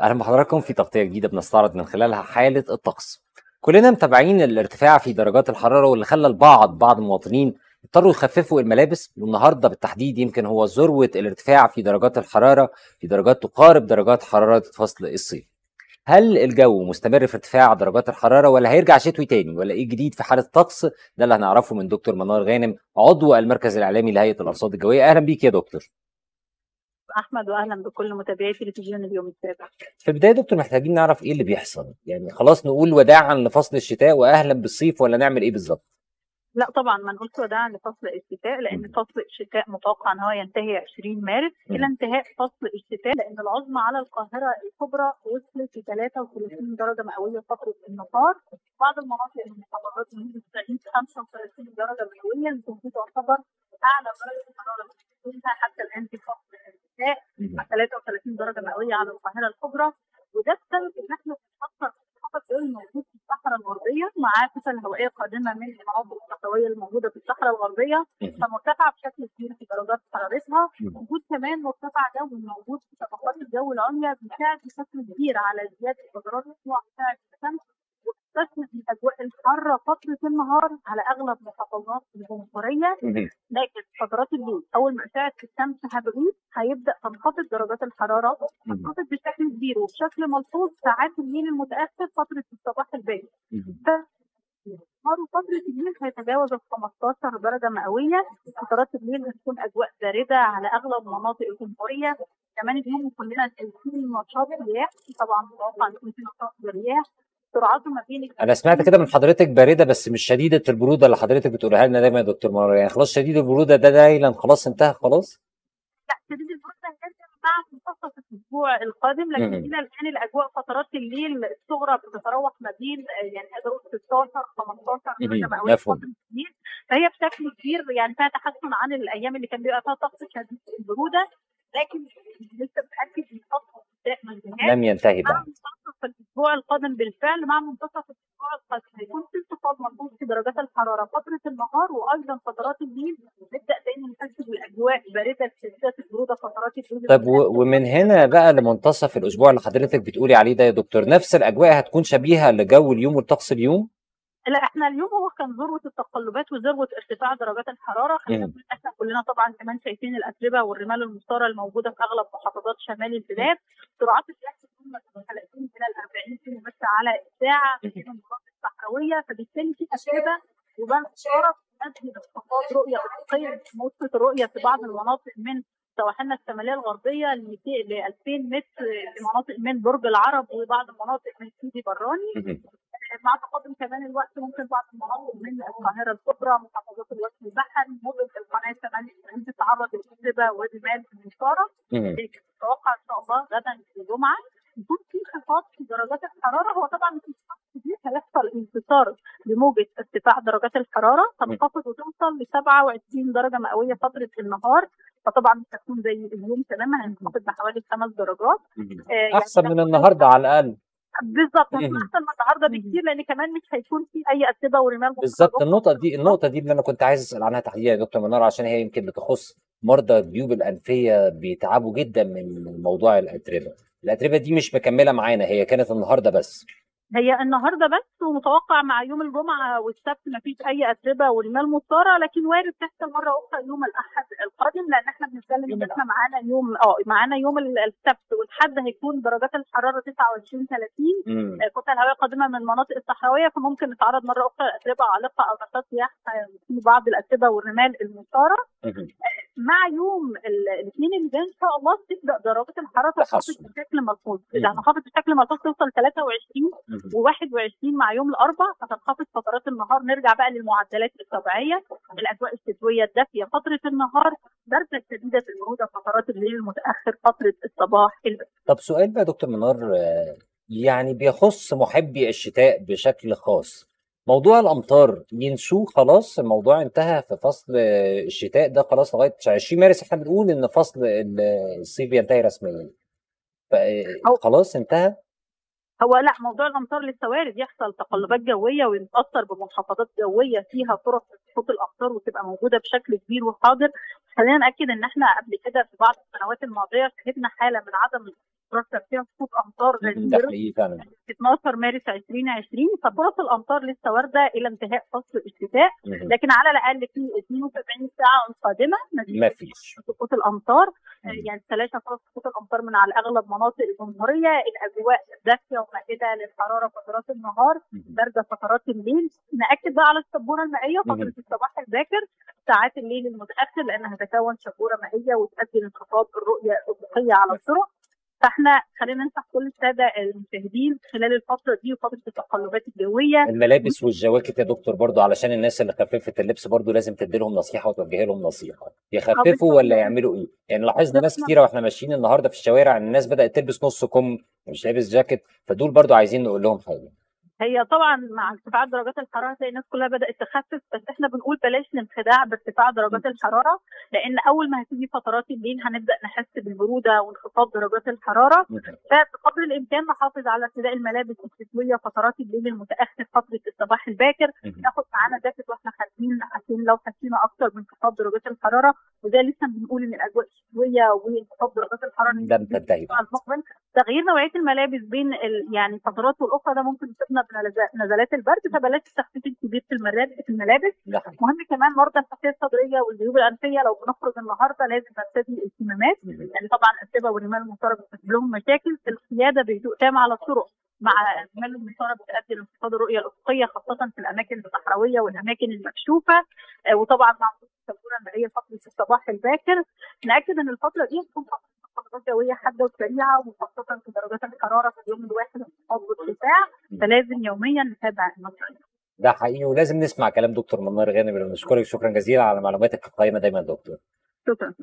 أهلا بحضراتكم في تغطية جديدة بنستعرض من خلالها حالة الطقس. كلنا متابعين الارتفاع في درجات الحرارة واللي خلى البعض بعض المواطنين اضطروا يخففوا الملابس والنهاردة بالتحديد يمكن هو ذروة الارتفاع في درجات الحرارة في درجات تقارب درجات حرارة فصل الصيف. هل الجو مستمر في ارتفاع درجات الحرارة ولا هيرجع شتوي تاني ولا إيه الجديد في حالة الطقس؟ ده اللي هنعرفه من دكتور منار غانم عضو المركز الإعلامي لهيئة الأرصاد الجوية أهلا بيك يا دكتور. أحمد واهلا بكل متابعي تلفزيون اليوم السابع. في البداية دكتور محتاجين نعرف إيه اللي بيحصل. يعني خلاص نقول وداعا لفصل الشتاء واهلا بالصيف ولا نعمل إيه بالظبط؟ لا طبعا ما نقولش وداعا لفصل الشتاء لأن فصل الشتاء متوقع إن هو ينتهي 20 مارس. إلى انتهاء فصل الشتاء لأن العظمى على القاهرة الكبرى وصلت ل 33 درجة مئوية فتره النهار بعض المناطق المحافظات من 90 35 درجة مئويه يمكن تعتبر أعلى درجة حراره حتى الان في فصل الشتاء 33 درجة مئوية على القاهرة الكبرى. وده بسبب إن إحنا بنفكر في الخطر الموجود في الصحراء الغربية مع كتل هوائيه قادمه من المناطق الصحراويه الموجودة في الصحراء الغربية. فمرتفعه بشكل كبير في درجات حرارتها. وجود كمان مرتفع جوي موجود في طبقات الجو العليا بيساعد بشكل كبير على زيادة فترات الأسبوع بتاعه الشمس وتستثنى الاجواء الحارة فترة النهار على أغلب محافظات الجمهورية. لكن فترات الليل أول ما اشعه الشمس هتغيب. هيبدأ تنخفض درجات الحرارة تنخفض بشكل كبير وبشكل ملحوظ ساعات الليل المتأخر فترة الصباح الباكر فترة الليل هيتجاوز ال 15 درجة مئوية، فترات الليل هتكون أجواء باردة على أغلب مناطق الجمهورية، كمان اليوم كلنا شايفين نشاط رياح، طبعا متوقع يكون في نشاط رياح، سرعته ما بين أنا سمعت كده من حضرتك باردة بس مش شديدة البرودة اللي حضرتك بتقولها لنا دايما يا دكتور منار يعني خلاص شديد البرودة ده دايما خلاص انتهى خلاص؟ شديد البروده هيرجع مع منتصف الأسبوع القادم لكن إلى الآن الأجواء فترات الليل الصغرى بتتراوح ما بين يعني نقدر 16 15 درجه مئويه فتره فهي بشكل كبير يعني فيها تحسن عن الأيام اللي كان بيبقى فيها طقس شديد البرودة لكن لسه بتاكد إن فتره لم ينتهي مع بعد منتصف الأسبوع القادم بالفعل مع منتصف الأسبوع القادم. هيكون في انخفاض ملحوظ في درجات الحرارة فترة النهار وأيضا فترات الليل نحس بالاجواء بارده شديده البرودة فترات طب ومن هنا بقى لمنتصف الأسبوع اللي حضرتك بتقولي عليه ده يا دكتور نفس الأجواء هتكون شبيهة لجو اليوم والطقس اليوم؟ لا إحنا اليوم هو كان ذروة التقلبات وذروة ارتفاع درجات الحرارة خلينا نقول إحنا كلنا طبعا كمان شايفين الأتربة والرمال المثاره الموجودة في أغلب محافظات شمال البلاد. سرعات الرياح بتكون ما تتخلقش خلال 40 كيلو متر على الساعة في المناطق الصحراوية فبالتالي في أتربة وبان اشاره تؤدي رؤية افقيه متوسط الرؤيه في بعض المناطق من سواحلنا الشمالية الغربية ل 2000 متر في مناطق من برج العرب وبعض المناطق من سيدي براني. مع تقدم كمان الوقت ممكن بعض المناطق من القاهرة الكبرى محافظات الوجه البحري مدن القناة كمان تتعرض للاتربه والرمال المثاره نتوقع إن شاء الله غدا الجمعة يكون في انخفاض في درجات الحرارة. هو طبعا انخفاض كبير هيحصل انتصار لموجه ارتفاع درجات الحرارة تنخفض وتوصل ل 27 درجة مئوية فترة النهار. فطبعا مش هتكون زي اليوم تماما هتنخفض بحوالي خمس درجات. آه أحسن يعني من النهارده على الأقل. بالظبط أحسن من النهارده بكتير لأن كمان مش هيكون في أي اتربه ورمال بالظبط النقطة دي النقطة دي اللي أنا كنت عايز أسأل عنها تحديدا يا دكتور منار عشان هي يمكن بتخص مرضى الجيوب الأنفية بيتعبوا جدا من موضوع الأتربة. الأتربة دي مش مكملة معانا هي كانت النهارده بس. هي النهارده بس ومتوقع مع يوم الجمعة والسبت ما فيش أي اتربه ورمال مثاره لكن وارد تحصل مرة أخرى يوم الأحد القادم لأن إحنا بنتكلم إن إحنا معانا يوم آه معانا يوم السبت والحد هيكون درجات الحرارة 29 30 كتل هوائيه قادمه من المناطق الصحراوية فممكن نتعرض مرة أخرى لاتربه عالقه أو نشاط في بعض الاتربه والرمال المثاره مع يوم الاثنين اللي جاي إن شاء الله تبدأ درجات الحرارة تنخفض بشكل ملحوظ إذا هتنخفض بشكل ملحوظ توصل 23 و21 مع يوم الأربعاء هتنخفض فترات النهار. نرجع بقى للمعدلات الطبيعية. الأجواء الشتويه الدافية فترة النهار. برده شديدة البرودة فترات الليل المتأخر فترة الصباح. الباكر طب سؤال بقى يا دكتور منار يعني بيخص محبي الشتاء بشكل خاص. موضوع الأمطار ينسوه خلاص الموضوع انتهى في فصل الشتاء ده خلاص لغاية 20 مارس إحنا بنقول إن فصل الصيف ينتهي رسميا. خلاص انتهى. هو لأ موضوع الأمطار لسه وارد يحصل تقلبات جوية ويتأثر بمنخفضات جوية فيها فرص سقوط الأمطار وتبقى موجودة بشكل كبير وحاضر. خلينا نأكد إن إحنا قبل كده في بعض السنوات الماضية شهدنا حالة من عدم فرص فيها سقوط أمطار في 12 مارس 2020 ففرص الأمطار لسه واردة إلى انتهاء فصل الشتاء. لكن على الأقل في 72 ساعة قادمة ما فيش سقوط الأمطار. مم. يعني تلاشى فرص سقوط الأمطار من على أغلب مناطق الجمهورية. الأجواء دافية ومائدة للحرارة فترات النهار. باردة فترات الليل. نأكد بقى على السبورة المائية. فترة الصباح الباكر ساعات الليل المتأخر لأنها تتكون شبوره مائية وتؤدي لانخفاض الرؤية الافقيه على الطرق. فاحنا خلينا ننصح كل السادة المشاهدين خلال الفترة دي وفترة التقلبات الجوية. الملابس والجواكت يا دكتور برضو علشان الناس اللي خففت اللبس برضو لازم تدي لهم نصيحة وتوجه لهم نصيحة. يخففوا ولا يعملوا إيه؟ يعني لاحظنا ناس كتيرة وإحنا ماشيين النهارده في الشوارع إن الناس بدأت تلبس نص كم مش لابس جاكيت فدول برضو عايزين نقول لهم حاجة. هي طبعا مع ارتفاع درجات الحرارة تلاقي الناس كلها بدأت تخفف بس إحنا بنقول بلاش الانخداع بارتفاع درجات الحرارة لأن أول ما هتيجي فترات الليل هنبدأ نحس بالبرودة وانخفاض درجات الحرارة. فبقدر الإمكان نحافظ على ارتداء الملابس الشتويه فترات الليل المتأخر فترة الصباح الباكر. ناخد معانا جاكيت وإحنا خارجين عشان لو حسينا أكتر من انخفاض درجات الحرارة وده لسه بنقول إن الأجواء الشتوية وانخفاض درجات الحرارة الأسبوع المقبل. تغيير نوعية الملابس بين ال... يعني فترات والأخرى ده ممكن يصيبنا بنزلات نزلات البرد فبلاش التخفيف الكبير في الملابس في الملابس. مهم كمان مرضى الحساسيه الصدرية والجيوب الأنفية. لو بنخرج النهارده لازم نرتدي الكمامات مهم. يعني طبعا الاتبه والرمال المثاره بتسبب لهم مشاكل. القيادة بهدوء تام على الطرق مع الرمال المثاره بتؤدي لانخفاض الرؤية الأفقية خاصه في الأماكن الصحراوية والأماكن المكشوفة. آه، وطبعا مع السبوره المائيه فتره الصباح الباكر. نأكد إن الفترة دي هتكون فتره انخفاضات جويه حاده وسريعة وخاصه في درجات الحرارة في اليوم الواحد انخفاض وارتفاع فلازم يوميا نتابع النصائح ده حقيقي ولازم نسمع كلام دكتور منار غانم. بنشكرك شكرا جزيلا على معلوماتك القيمة دايما دكتور. شكرا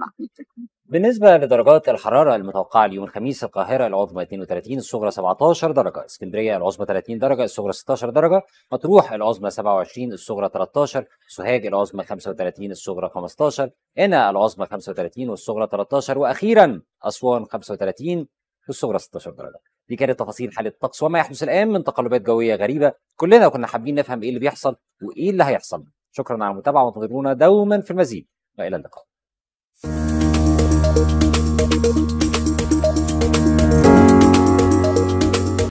بالنسبة لدرجات الحرارة المتوقعة اليوم الخميس القاهرة العظمى 32 الصغرى 17 درجة اسكندرية العظمى 30 درجة الصغرى 16 درجة مطروح العظمى 27 الصغرى 13 سوهاج العظمى 35 الصغرى 15 قنا العظمى 35 والصغرى 13 وأخيرا أسوان 35 والصغرى 16 درجة. دي كانت تفاصيل حالة الطقس وما يحدث الآن من تقلبات جوية غريبة كلنا كنا حابين نفهم إيه اللي بيحصل وإيه اللي هيحصل. شكرا على المتابعة وانتظرونا دوما في المزيد. وإلى اللقاء. Thank you.